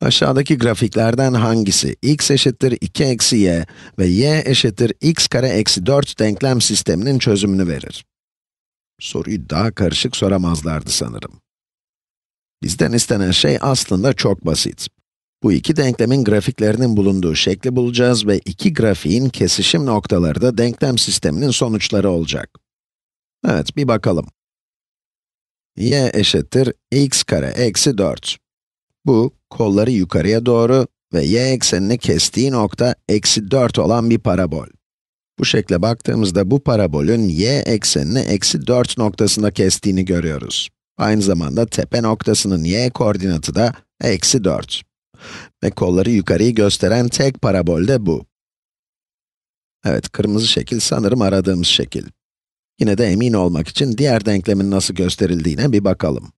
Aşağıdaki grafiklerden hangisi x eşittir 2 eksi y ve y eşittir x kare eksi 4 denklem sisteminin çözümünü verir? Soruyu daha karışık soramazlardı sanırım. Bizden istenen şey aslında çok basit. Bu iki denklemin grafiklerinin bulunduğu şekli bulacağız ve iki grafiğin kesişim noktaları da denklem sisteminin sonuçları olacak. Evet, bir bakalım. y eşittir x kare eksi 4. Bu, kolları yukarıya doğru ve y eksenini kestiği nokta eksi 4 olan bir parabol. Bu şekle baktığımızda bu parabolün y eksenini eksi 4 noktasında kestiğini görüyoruz. Aynı zamanda tepe noktasının y koordinatı da eksi 4. Ve kolları yukarıyı gösteren tek parabol de bu. Evet, kırmızı şekil sanırım aradığımız şekil. Yine de emin olmak için diğer denklemin nasıl gösterildiğine bir bakalım.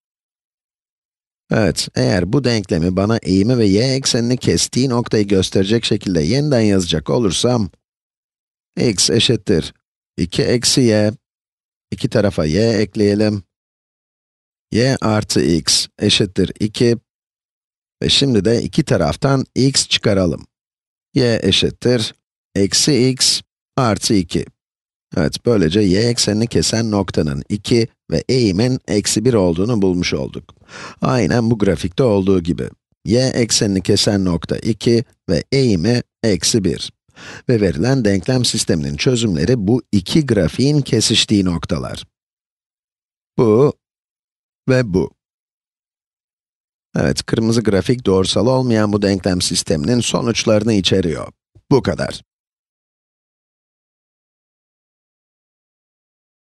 Evet, eğer bu denklemi bana eğimi ve y eksenini kestiği noktayı gösterecek şekilde yeniden yazacak olursam, x eşittir 2 eksi y, iki tarafa y ekleyelim, y artı x eşittir 2 ve şimdi de iki taraftan x çıkaralım. y eşittir eksi x artı 2. Evet, böylece y eksenini kesen noktanın 2 ve eğimin eksi 1 olduğunu bulmuş olduk. Aynen bu grafikte olduğu gibi. y eksenini kesen nokta 2 ve eğimi eksi 1. Ve verilen denklem sisteminin çözümleri bu iki grafiğin kesiştiği noktalar. Bu ve bu. Evet, kırmızı grafik doğrusal olmayan bu denklem sisteminin sonuçlarını içeriyor. Bu kadar.